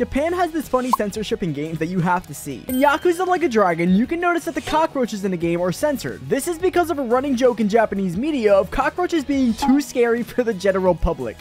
Japan has this funny censorship in games that you have to see. In Yakuza Like a Dragon, you can notice that the cockroaches in the game are censored. This is because of a running joke in Japanese media of cockroaches being too scary for the general public.